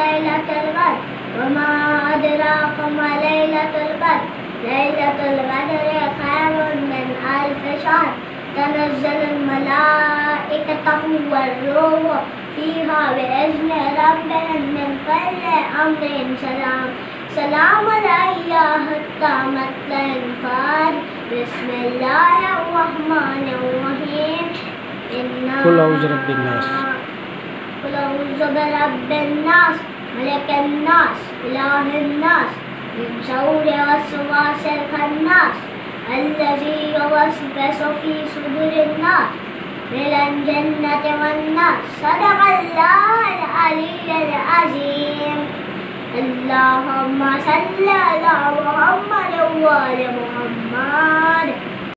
ليلة القدر وما أدراك ما ليلة القدر ليلة القدر خير من ألف شهر تنزل الملائكة والروح فيها بإذن ربهم من كل أمر سلام سلام علي حتى مطلع الفجر بسم الله الرحمن الرحيم إنا قل أعوذ برب الناس. أعوذ برب الناس ملك الناس إله الناس من شر وسواس الخناس الذي يوسوس في صدور الناس من الجنة والناس. صدق الله العلي العظيم. اللهم صل على محمد وآل محمد.